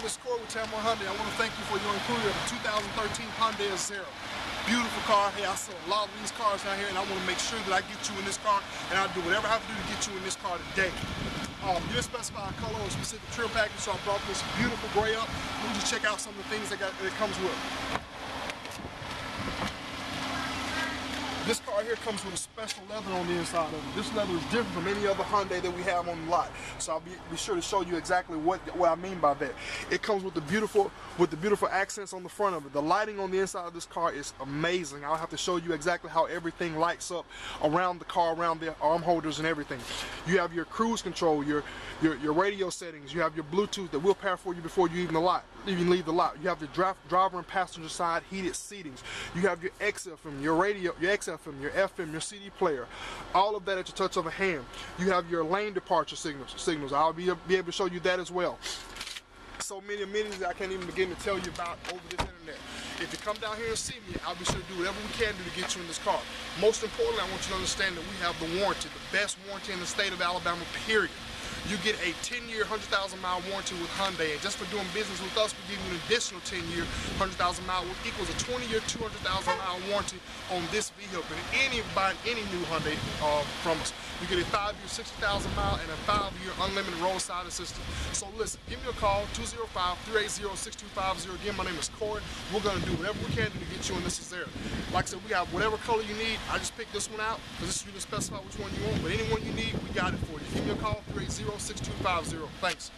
Nicholas Court with Hyundai. I want to thank you for your inquiry of the 2013 Hyundai Azera. Beautiful car. Hey, I sell a lot of these cars out here, and I want to make sure that I get you in this car, and I'll do whatever I have to do to get you in this car today. Um, you didn't specify a color or specific trim package, so I brought this beautiful gray up. Let me just check out some of the things that, got, that it comes with. This car here comes with a special leather on the inside of it. This leather is different from any other Hyundai that we have on the lot. So I'll be, be sure to show you exactly what, what I mean by that. It comes with the beautiful with the beautiful accents on the front of it. The lighting on the inside of this car is amazing. I'll have to show you exactly how everything lights up around the car, around the arm holders and everything. You have your cruise control, your your, your radio settings, you have your Bluetooth that will pair for you before you even the lot, even leave the lot. You have the driver and passenger side heated seatings. You have your XFM, your radio, your XFM, your FM, your CD player, all of that at your touch of a hand. You have your lane departure signals. Signals. I'll be, be able to show you that as well. So many amenities I can't even begin to tell you about over this internet. If you come down here and see me, I'll be sure to do whatever we can do to get you in this car. Most importantly, I want you to understand that we have the warranty, the best warranty in the state of Alabama, period you get a 10-year, 100,000 mile warranty with Hyundai. And just for doing business with us, we give you an additional 10-year, 100,000 mile, which equals a 20-year, 200,000 mile warranty on this vehicle. And any buying any new Hyundai uh, from us, you get a five-year, 60,000 mile, and a five-year unlimited roadside assistance. So listen, give me a call, 205-380-6250. Again, my name is Corey. We're gonna do whatever we can to get you in this is there. Like I said, we have whatever color you need. I just picked this one out because this is you to specify which one you want. But any one you need, we got it for you. Give me a call, 380 6250. Thanks.